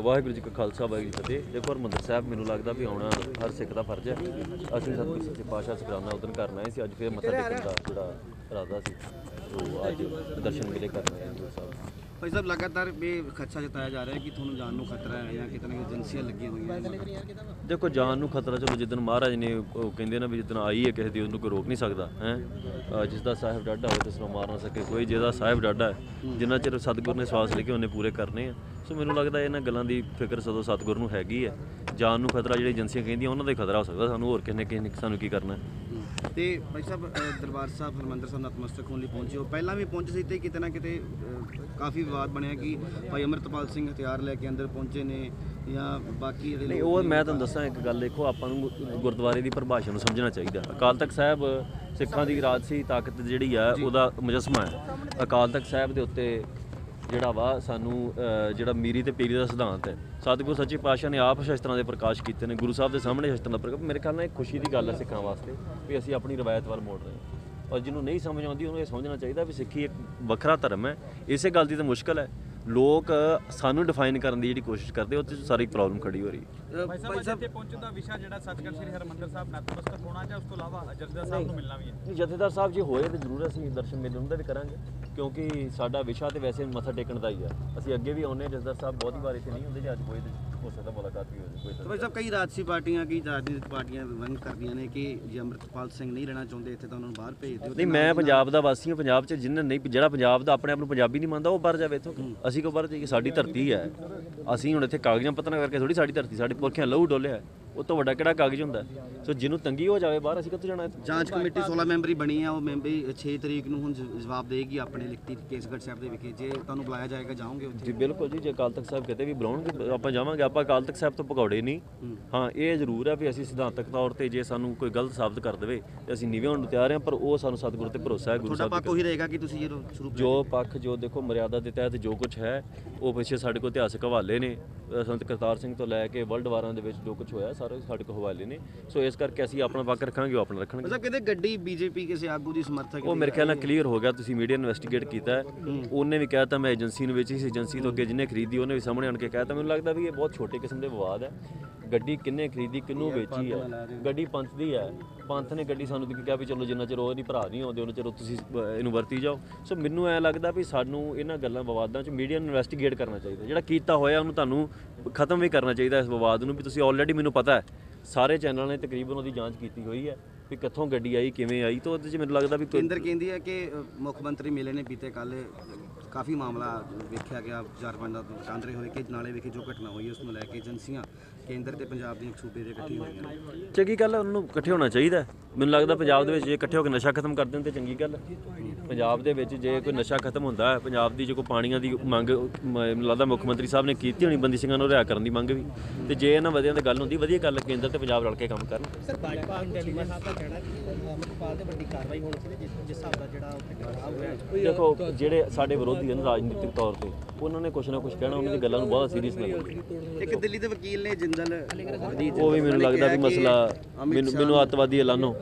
ਵਾਹਿਗੁਰੂ ਜੀ ਕਾ ਖਾਲਸਾ, ਵਾਹਿਗੁਰੂ ਜੀ ਫਤਿਹ। ਦੇਖੋ, ਹਰਮੰਦਰ ਸਾਹਿਬ ਮੈਨੂੰ ਲੱਗਦਾ ਵੀ ਆਉਣਾ ਹਰ ਸਿੱਖ ਦਾ ਫਰਜ਼ ਹੈ। ਅਸੀਂ ਸਤਿਗੁਰੂ ਸੱਚੇ ਪਾਤਸ਼ਾਹ ਸ਼ੁਕਰਾਨਾ ਉਦਨ ਕਰਨਾ ਹੈ ਸੀ। ਅੱਜ ਫਿਰ ਮੱਥਾ ਟੇਕਣ ਦਾ ਜਿਹੜਾ ਇਰਾਦਾ ਸੀ। ਉਹ ਅੱਜ ਦਰਸ਼ਨ ਮਿਲੇ ਕਰਨਾ ਹੈ ਗੁਰੂ ਸਾਹਿਬ। ਭਾਈ ਸਾਹਿਬ, ਲਗਾਤਾਰ ਇਹ ਖਦਸ਼ਾ ਜਤਾਇਆ ਜਾ ਰਿਹਾ ਹੈ ਕਿ ਤੁਹਾਨੂੰ ਜਾਨ ਨੂੰ ਖਤਰਾ ਹੈ ਜਾਂ ਕਿਤੇ ਨਾ ਕਿਤੇ ਏਜੰਸੀਆਂ ਲੱਗੀਆਂ ਹੋਈਆਂ ਦੇਖੋ ਜਾਨ ਨੂੰ ਖਤਰਾ, ਚਲੋ ਜਿੱਦਨ ਮਹਾਰਾਜ ਨੇ ਉਹ ਕਹਿੰਦੇ ਨਾ ਵੀ ਜਿੱਦਨ ਆਈ ਹੈ ਕਿਸੇ ਦੀ, ਉਹਨੂੰ ਕੋਈ ਰੋਕ ਨਹੀਂ ਸਕਦਾ, ਹੈ? ਜਿਸ ਦਾ ਸਾਹਿਬ ਡਾਢਾ ਹੋਵੇ ਤਿਸ ਨੂੰ ਮਾਰ ਨਾ ਸਕੇ ਕੋਈ, ਜਿਹਦਾ ਸਾਹਿਬ ਡਾਢਾ ਹੈ, ਜਿੰਨਾ ਚਿਰ ਸਤਿਗੁਰ ਨੇ ਸਵਾਸ ਲੈ ਕੇ ਉਹਨੇ ਪੂਰੇ ਕਰਨੇ ਆ। ਸੋ ਮੈਨੂੰ ਲੱਗਦਾ ਇਹਨਾਂ ਗੱਲਾਂ ਦੀ ਫਿਕਰ ਸਦੋਂ ਸਤਿਗੁਰ ਨੂੰ ਹੈਗੀ ਹੈ। ਜਾਨ ਨੂੰ ਖਤਰਾ, ਜਿਹੜੀ ਏਜੰਸੀਆਂ ਕਹਿੰਦੀਆਂ, ਉਹਨਾਂ ਦਾ ਹੀ ਖਤਰਾ ਹੋ ਸਕਦਾ ਸਾਨੂੰ, ਹੋਰ ਕਿਸੇ ਨੇ ਕਿਸੇ ਨੇ ਸਾਨੂੰ ਕੀ ਕਰਨਾ? ਤੇ ਭਾਈ ਸਾਹਿਬ ਅ, ਦਰਬਾਰ ਸਾਹਿਬ ਹਰਮੰਦਰ ਸਾਹਿਬ ਨਤਮਸਤਕ ਹੋਣ ਲਈ ਪਹੁੰਚੇ ਹੋ। ਪਹਿਲਾਂ ਵੀ ਪਹੁੰਚੇ ਸੀ ਤੇ ਕਿਤੇ ਨਾ ਕਿਤੇ ਅ, ਕਾਫੀ ਵਿਵਾਦ ਬਣਿਆ ਕਿ ਭਾਈ ਅਮਰਤਪਾਲ ਸਿੰਘ ਹਥਿਆਰ ਲੈ ਕੇ ਅੰਦਰ ਪਹੁੰਚੇ ਨੇ ਜਾਂ ਬਾਕੀ ਜਿਹੜੇ ਨਹੀਂ ਲੋਕ ਉਹ ਨੇ, ਮੈਂ ਤੁਹਾਨੂੰ ਦੱਸਾਂ ਇੱਕ ਗੱਲ। ਦੇਖੋ ਆਪਾਂ ਨੂੰ ਗੁ- ਗੁਰਦੁਆਰੇ ਦੀ ਪਰਿਭਾਸ਼ਾ ਨੂੰ ਸਮਝਣਾ ਚਾਹੀਦਾ। ਅਕਾਲ ਤਖਤ ਸਾਹਿਬ ਸਿੱਖਾਂ ਦੀ ਰਾਜਸੀ ਤਾਕਤ ਜਿਹੜੀ ਆ ਉਹਦਾ ਮੁਜਸਮਾ ਹੈ। ਅਕਾਲ ਤਖਤ ਸਾਹਿਬ ਦੇ ਉੱਤੇ ਜਿਹੜਾ ਵਾ ਸਾਨੂੰ ਜਿਹੜਾ ਮੀਰੀ ਤੇ ਪੀਰੀ ਦਾ ਸਿਧਾਂਤ ਹੈ। ਸਤਿਗੁਰੂ ਸੱਚੇ ਪਾਤਸ਼ਾਹ ਨੇ ਆਪ ਸ਼ਸਤਰਾਂ ਦੇ ਪ੍ਰਕਾਸ਼ ਕੀਤੇ ਨੇ। ਗੁਰੂ ਸਾਹਿਬ ਦੇ ਸਾਹਮਣੇ ਸ਼ਸਤਰਾਂ ਦਾ ਪ੍ਰਕਾਸ਼। ਮੇਰੇ ਖਿਆਲ ਨਾਲ ਇਹ ਖੁਸ਼ੀ ਦੀ ਗੱਲ ਹੈ ਸਿੱਖਾਂ ਵਾਸਤੇ ਵੀ ਅਸੀਂ ਆਪਣੀ ਰਵਾਇਤ ਵੱਲ ਮੋੜ ਰਹੇ ਹਾਂ। ਔਰ ਜਿਹਨੂੰ ਨਹੀਂ ਸਮਝ ਆਉਂਦੀ, ਉਹਨੂੰ ਇਹ ਸਮਝਣਾ ਚਾਹੀਦਾ ਵੀ ਸਿੱਖੀ ਇੱਕ ਵੱਖਰਾ ਧਰਮ ਹੈ। ਇਸੇ ਗੱਲ ਦੀ ਤਾਂ ਮੁਸ਼ਕਲ ਹੈ। ਲੋਕ ਸਾਨੂੰ ਡਿਫਾਈਨ ਕਰਨ ਦੀ ਜਿਹੜੀ ਕੋਸ਼ਿਸ਼ ਕਰਦੇ ਉਹ 'ਚ ਸਾਰੀ ਪ੍ਰੋਬਲਮ ਖੜੀ ਹੋ ਰਹੀ ਹੈ। ਭਾਈ ਸਾਹਿਬ ਅੱਜ ਇੱਥੇ ਪਹੁੰਚਣ ਦਾ ਵਿਸ਼ਾ ਜਿਹੜਾ ਸੱਚਖੰਡ ਸ੍ਰੀ ਹਰਿਮੰਦਰ ਸਾਹਿਬ ਨਤਮਸਤਕ ਹੋਣਾ ਜਾਂ ਉਸ ਤੋਂ ਇਲਾਵਾ ਜਥੇਦਾਰ ਸਾਹਿਬ ਨੂੰ ਮਿਲਣਾ ਵੀ ਹੈ? ਨਹੀਂ, ਜਥੇਦਾਰ ਸਾਹਿਬ ਜੀ ਹੋਏ ਤੇ ਜ਼ਰੂਰ ਅਸੀਂ ਦਰਸ਼ਨ ਮੇਲੇ ਉਹਨਾਂ ਦਾ ਵੀ ਕਰਾਂਗੇ ਕਿਉਂਕਿ ਸਾਡਾ ਵਿਸ਼ਾ ਤੇ ਵੈਸੇ ਮੱਥਾ ਟੇਕਣ ਦਾ ਹੀ ਆ। ਅਸੀਂ ਅੱਗੇ ਵੀ ਆਉਂਦੇ ਹਾਂ ਜਥੇਦਾਰ ਸਾਹਿਬ ਬਹੁਤੀ ਵਾਰ ਇੱਥੇ ਨਹੀਂ ਹੁੰਦੇ ਜੇ ਅੱਜ ਕੋਈ ਤੇ ਹੋ ਸਕਦਾ ਮੁਲਾਕਾਤ ਵੀ ਹੋ ਜਾਵੇ। ਤੇ ਤਾਂ ਭਾਈ ਸਾਹਿਬ ਕਈ ਰਾਜਸੀ ਪਾਰਟੀਆਂ ਕਈ ਰਾਜਨੀਤਿਕ ਪਾਰਟੀਆਂ ਮੰਗ ਕਰਦੀਆਂ ਨੇ ਕਿ ਜੇ ਅਮਰਤਪਾਲ ਸਿੰਘ ਨਹੀਂ ਰਹਿਣਾ ਚਾਹੁੰਦੇ ਇੱਥੇ ਤਾਂ ਉਹਨਾਂ ਨੂੰ ਬਾਹਰ ਭੇਜ ਦਿਓ ਨਹੀਂ ਮੈਂ ਪੰਜਾਬ ਦਾ ਵਾਸੀ ਹਾਂ ਪੰਜਾਬ 'ਚ ਜਿੰਨਾ ਨਹੀਂ ਜਿਹੜਾ ਪੰਜਾਬ ਦਾ ਆਪਣੇ ਆਪ ਨੂੰ ਪੰਜਾਬੀ ਨਹੀਂ ਮੰਨਦਾ ਉਹ ਬਾਹਰ ਜਾਵੇ ਇੱਥੋਂ। ਅਸੀਂ ਕਿਉਂ ਬਾਹਰ ਜਾਈਏ? ਸਾਡੀ ਧਰਤੀ ਹੈ। ਅਸੀਂ ਹੁਣ ਇੱਥੇ ਕਾਗਜ਼ਾਂ ਪੱਤਰਾਂ ਕਰਕੇ ਥੋੜੀ ਸਾਡੀ ਧਰਤੀ ਸਾਡੇ ਪੁਰਖਿਆਂ ਲਹੂ ਡੋਲਿਆ। ਉਹ ਤੋਂ ਵੱਡਾ ਕਿਹੜਾ ਕਾਗਜ਼ ਹੁੰਦਾ? ਸੋ ਜਿਹਨੂੰ ਤੰਗੀ ਹੋ ਜਾਵੇ ਬਾਹਰ ਅਸੀਂ ਕਿੱਥੋਂ ਜਾਣਾ? ਜਾਂਚ ਕਮੇਟੀ 16 ਮੈਂਬਰੀ ਬਣੀ ਆ ਉਹ ਮੈਂਬਰੀ 6 ਤਰੀਕ ਨੂੰ ਹੁਣ ਜਵਾਬ ਦੇਗੀ ਆਪਣੇ ਲਿਖਤੀ ਕੇਸਗੜ੍ਹ ਸਾਹਿਬ ਦੇ ਵਿਖੇ। ਜੇ ਤੁਹਾਨੂੰ ਬੁਲਾਇਆ ਜਾਏਗਾ ਜਾਓਗੇ ਉੱਥੇ। ਜੀ ਬਿਲਕੁਲ ਜੀ ਜੇ ਅਕਾਲ ਤਖਤ ਸਾਹਿਬ ਕਿਤੇ ਵੀ ਬੁਲਾਉਣਗੇ ਆਪਾਂ ਜਾਵਾਂਗੇ। ਆਪਾਂ ਅਕਾਲ ਤਖਤ ਸਾਹਿਬ ਤੋਂ ਭਗੌੜੇ ਨਹੀਂ ਹਾਂ। ਇਹ ਜ਼ਰੂਰ ਹੈ ਵੀ ਅਸੀਂ ਸਿਧਾਂਤਕ ਤੌਰ ਤੇ ਜੇ ਸਾਨੂੰ ਕੋਈ ਗਲਤ ਸਾਬਤ ਕਰ ਦੇਵੇ ਤੇ ਅਸੀਂ ਨੀਵੇਂ ਹੋਣ ਨੂੰ ਤਿਆਰ ਹਾਂ ਪਰ ਉਹ ਸਾਨੂੰ ਸਤਿਗੁਰੂ ਤੇ ਭਰੋਸਾ ਹੈ ਗੁਰੂ ਤੁਹਾਡਾ ਸਾਹਿਬ ਪੱਕ ਉਹੀ ਰਹੇਗਾ ਕਿ ਤੁਸੀਂ ਜਦੋਂ ਸ਼ੁਰੂ ਜੋ ਪੱਖ ਜੋ ਦੇਖੋ ਮਰਿਆਦਾ ਦੇ ਤਹਿਤ ਜੋ ਕੁਝ ਹੈ ਉਹ ਪਿੱਛੇ ਸਾਡੇ ਕੋਲ ਇਤਿਹਾਸਕ ਹਵਾਲੇ ਨੇ। ਸੰਤ ਕਰਤਾਰ ਸਿੰਘ ਤੋਂ ਲੈ ਕੇ ਵਰਲਡ ਵਾਰਾਂ ਦੇ ਵਿੱਚ ਜੋ ਕੁਝ ਹੋਇਆ ਸਾਰੇ ਸਾਡੇ ਕੋਲ ਹਵਾਲੇ ਨੇ। ਸੋ ਇਸ ਕਰਕੇ ਅਸੀਂ ਆਪਣਾ ਪੱਖ ਰੱਖਾਂਗੇ ਉਹ ਆਪਣਾ ਰੱਖਣਗੇ। ਮਤਲਬ ਕਹਿੰਦੇ ਗੱਡੀ ਬੀਜੇਪੀ ਕਿਸੇ ਆਗੂ ਦੀ ਸਮਰਥਕ ਉਹ ਮੇਰੇ ਖਿਆਲ ਨਾਲ ਕਲੀਅਰ ਹੋ। ਗਿਆ ਤੁਸੀਂ ਮੀਡੀਆ ਇਨਵੈਸਟੀਗੇਟ ਕੀਤਾ। ਉਹਨੇ ਵੀ ਕਹਿਤਾ ਮੈਂ ਏਜੰਸੀ ਨੂੰ ਵੇਚੀ ਸੀ ਏਜੰਸੀ ਤੋਂ ਅੱਗੇ ਜਿਹਨੇ ਖਰੀਦੀ ਉਹਨੇ ਵੀ ਸਾਹਮਣੇ ਆਣ ਕੇ ਕਹਿਤਾ ਮੈਨੂੰ ਲੱਗਦਾ ਵੀ ਇਹ ਬਹੁਤ ਛੋਟੇ ਕਿਸਮ ਦੇ ਵਿਵਾਦ ਹੈ। ਗੱਡੀ ਕਿੰਨੇ ਖਰੀਦੀ ਕਿੰਨੂੰ ਵੇਚੀ ਹੈ? ਗੱਡੀ ਪੰਥ ਦੀ ਹੈ। ਪੰਥ ਨੇ ਗੱਡੀ ਸਾਨੂੰ ਕਿਹਾ ਵੀ ਚਲੋ ਜਿੰਨਾ ਚਿਰ ਉਹ ਨਹੀਂ ਭਰਾ ਨਹੀਂ ਆਉਂਦੇ ਉਹਨਾਂ ਚਿਰ ਤੁਸੀਂ ਇਹਨੂੰ ਵਰਤੀ ਜਾਓ। ਸੋ ਮੈਨੂੰ ਐ ਲੱਗਦਾ ਵੀ ਸਾਨੂੰ ਇਹਨਾਂ ਗੱਲਾਂ ਵਿਵਾਦਾਂ 'ਚ ਮੀਡੀਆ ਨੂੰ ਇਨਵੈਸਟੀਗੇਟ ਕਰਨਾ ਚਾਹੀਦਾ। ਜਿਹੜਾ ਕੀਤਾ ਹੋਇਆ ਉਹਨੂੰ ਤੁਹਾਨੂੰ ਖਤਮ ਵੀ ਕਰਨਾ ਚਾਹੀਦਾ ਇਸ ਵਿਵਾਦ ਨੂੰ ਵੀ ਤੁਸੀਂ ਆਲਰੇਡੀ ਮੈਨੂੰ ਪਤਾ ਹੈ। ਸਾਰੇ ਚੈਨਲਾਂ ਨੇ ਤਕਰੀਬਨ ਉਹਦੀ ਜਾਂਚ ਕੀਤੀ ਹੋਈ ਹੈ ਵੀ ਕਿੱਥੋਂ ਗੱਡੀ ਆਈ ਕਿਵੇਂ ਆਈ ਤਾਂ ਉਹਦੇ 'ਚ ਮੈਨੂੰ ਲੱਗਦਾ ਵੀ ਕੇਂਦਰ ਕਹਿੰਦੀ ਹੈ ਕਿ ਮੁੱਖ ਮੰਤਰੀ ਮਿਲੇ ਨੇ ਬੀਤੇ ਕੱਲ ਕਾਫੀ ਮਾਮਲਾ ਵੇਖਿਆ ਗਿਆ। ਝਾਰਖੰਡ ਦਾ ਕਾਂਦਰੇ ਹੋਏ ਕਿ ਨਾਲੇ ਵਿਖੇ ਜੋ ਘਟਨਾ ਹੋਈ ਉਸ ਨੂੰ ਲੈ ਕੇ ਏਜੰਸੀਆਂ ਕੇਂਦਰ ਤੇ ਪੰਜਾਬ ਦੀਆਂ ਸੂਬੇ ਦੇ ਇਕੱਠੀ ਹੋਈਆਂ ਨੇ। ਚੰਗੀ ਗੱਲ ਹੈ, ਉਹਨਾਂ ਨੂੰ ਇਕੱਠੇ ਹੋਣਾ ਚਾਹੀਦਾ। ਹੈ। ਮੈਨੂੰ ਲੱਗਦਾ ਪੰਜਾਬ ਦੇ ਵਿੱਚ ਜੇ ਇਕੱਠੇ ਹੋ ਕੇ ਨਸ਼ਾ ਖਤਮ ਕਰ ਦੇਣ ਤੇ ਚੰਗੀ ਗੱਲ ਹੈ। ਪੰਜਾਬ ਦੇ ਵਿੱਚ ਜੇ ਕੋਈ ਨਸ਼ਾ ਖਤਮ ਹੁੰਦਾ ਹੈ ਪੰਜਾਬ ਦੀ ਜੇ ਕੋਈ ਪਾਣੀਆਂ ਦੀ ਮੰਗ ਮ- ਮੈਨੂੰ ਲੱਗਦਾ ਮੁੱਖ ਮੰਤਰੀ ਸਾਹਿਬ ਨੇ ਕੀਤੀ ਹੋਣੀ ਬੰਦੀ ਸਿੰਘਾਂ ਨੂੰ ਰਿਹਾਅ ਕਰਨ ਦੀ ਮੰਗ ਵੀ। ਤੇ ਜੇ ਇਹਨਾਂ ਵਧੀਆਂ ਦੀ ਗੱਲ ਹੁੰਦੀ ਵਧੀਆ ਗੱਲ ਹੈ, ਕੇਂਦਰ ਤੇ ਪੰਜਾਬ ਰਲ ਕੇ ਕੰਮ ਕਰਨ। ਸਰ ਭਾਜਪਾ ਇੰਟੈਲੀਜੈਂਸ ਸਾਹਿਬ ਦਾ ਕਹਿਣਾ ਕਿ ਅਮਰਪਾਲ ਤੇ ਵੱਡੀ ਕਾਰਵਾਈ ਹੋਣੀ ਚਾਹੀਦੀ ਜਿਸ ਜਿਸ ਹਿਸਾਬ ਦਾ ਜਿਹੜਾ ਖਰਾਬ ਹੋਇਆ। ਦੇਖੋ ਜਿਹੜੇ ਸਾਡੇ ਵਿਰੋਧੀ ਹਨ ਰਾਜਨੀਤਿਕ ਤੌਰ ਤੇ। ਉਹਨਾਂ ਨੇ ਕੁਛ ਨਾ ਕੁਛ ਕਹਿਣਾ ਉਹਨਾਂ ਦੀ ਗੱਲਾਂ ਨੂੰ ਬਹੁਤ ਸੀਰੀਅਸ ਨਾ ਲਓ ਇੱਕ ਦਿੱਲੀ ਦੇ ਵਕੀਲ ਨੇ ਜਿੰਦਲ। ਉਹ ਵੀ ਮੈਨੂੰ ਨੇ ਲੱਗਦਾ ਵੀ ਕਿਹਾ ਕਿ ਮਸਲਾ ਮੈਨੂੰ ਮੈਨੂੰ ਅੱਤਵਾਦੀ ਐਲਾਨੋ।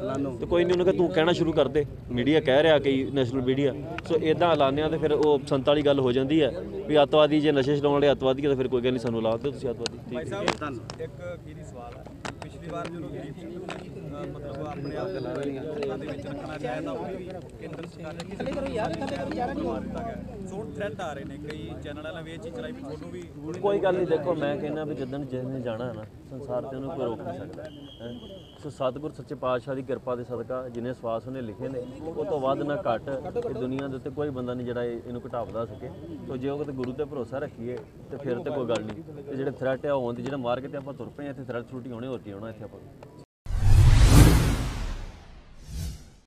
ਤੇ ਕੋਈ ਨਹੀਂ ਉਹਨੂੰ ਕਿ ਤੂੰ ਕਹਿਣਾ ਸ਼ੁਰੂ ਕਰ ਦੇ। ਮੀਡੀਆ ਕਹਿ ਰਿਹਾ ਕਈ ਨੈਸ਼ਨਲ ਮੀਡੀਆ। ਸੋ ਇਦਾਂ ਐਲਾਨਿਆ ਤੇ ਫਿਰ ਉਹ ਸੰਤ ਵਾਲੀ ਗੱਲ ਹੋ ਜਾਂਦੀ ਹੈ ਵੀ ਅੱਤਵਾਦੀ ਜੇ ਨਸ਼ੇ ਛਡਾਉਣ ਵਾਲੇ ਅੱਤਵਾਦੀ ਹੈ ਤਾਂ ਫਿਰ ਕੋਈ ਗੱਲ ਨਹੀਂ ਸਾਨੂੰ ਲਾ ਦਿਓ ਤੁਸੀਂ ਅੱਤਵਾਦੀ। ਠੀਕ ਹੈ। ਇੱਕ ਅਖੀਰੀ ਸਵਾਲ ਹੈ? ਪਿਛਲੀ ਵਾਰ ਜਦੋਂ ਨੂੰ ਅਹ, ਮਤਲਬ ਆਪਣੇ ਆਪ ਦੇ ਲੋਕਾਂ ਦੇ ਵਿੱਚ ਰੱਖਣਾ ਚਾਹਿਆ ਤਾਂ ਉਹ ਵੀ ਕੇਂਦਰ ਸਰਕਾਰ ਨੇ ਕਿਸੇ ਕਰੋ ਯਾਰ ਥੱਲੇ ਕਰੋ ਯਾਰ ਮਾਰ ਦਿੱਤਾ ਗਿਆ। ਸੋ ਥ੍ਰੈਟ ਆ ਰਹੇ ਨੇ ਕਈ ਚੈਨਲਾਂ ਵਾਲਿਆਂ ਵੀ ਇਹ ਚੀਜ਼ ਚਲਾਈ ਤੁਹਾਨੂੰ ਵੀ ਕੋਈ ਗੱਲ ਨਹੀਂ ਦੇਖੋ ਮੈਂ ਕਹਿੰਦਾ ਵੀ ਜਦੋਂ ਜਿਹਨੇ ਜਾਣਾ ਹੈ ਨਾ ਸੰਸਾਰ ਤੇ ਉਹਨੂੰ ਕੋਈ ਰੋਕ ਨਹੀਂ ਸਕਦਾ। ਸੋ ਸਤਿਗੁਰ ਸੱਚੇ ਪਾਤਸ਼ਾਹ ਦੀ ਕਿਰਪਾ ਦੇ ਸਦਕਾ ਜਿਨੇ ਸਵਾਸ ਉਹਨੇ ਲਿਖੇ ਨੇ ਉਹ ਤੋਂ ਵੱਧ ਨਾ ਘੱਟ ਇਹ ਦੁਨੀਆ ਦੇ ਉੱਤੇ ਕੋਈ ਬੰਦਾ ਨਹੀਂ ਜਿਹੜਾ ਇਹ- ਇਹਨੂੰ ਘਟਾ ਵਧਾ ਸਕੇ। ਸੋ ਜੇ ਉਹ ਕਿਤੇ ਗੁਰੂ ਤੇ ਭਰੋਸਾ ਰੱਖੀਏ ਤੇ ਫਿਰ ਤੇ ਕੋਈ ਗੱਲ ਨਹੀਂ। ਤੇ ਜਿਹੜੇ ਥ੍ਰੈਟ ਆ ਹੋਣ ਦੀ ਜਿਹੜਾ ਮਾਰ ਕੇ ਤੇ ਆਪਾਂ ਤੁਰ ਪਏ ਇੱਥੇ ਥ੍ਰੈਟ ਥਰੂਟੀ ਹੋਣੇ ਹੋਰ ਕੀ ਹੋਣਾ ਇੱਥੇ ਆਪਾਂ ਨੂੰ।